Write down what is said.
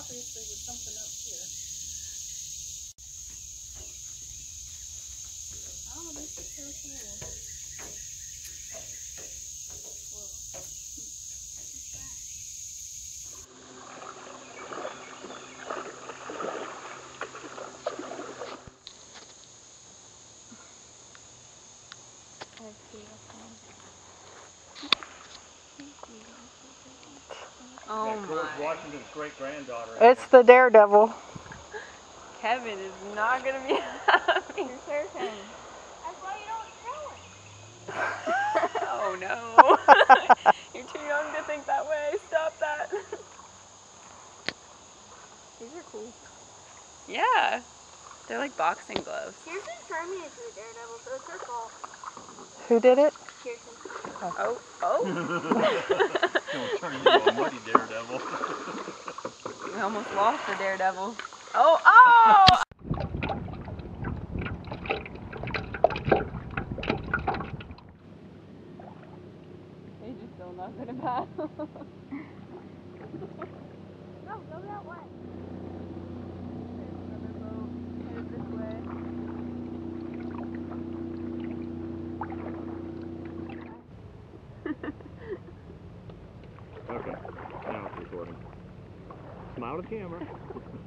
obviously was something up here. Oh, this is so cool. Whoa. What's that? Oh Yeah, George my. Washington's great granddaughter. It's the daredevil. Kevin is not gonna be happy. That's why you don't show it. Oh no. You're too young to think that way. Stop that. These are cool. Yeah. They're like boxing gloves. Kirsten turned me into a daredevil, so it's her fault. Who did it? Kirsten. Oh, oh. He'll turn you into a muddy daredevil. we almost lost the daredevil. Oh, oh! Paige is still not gonna paddle. No, go that way. Another boat headed this way. Okay, now it's recording. Smile to the camera.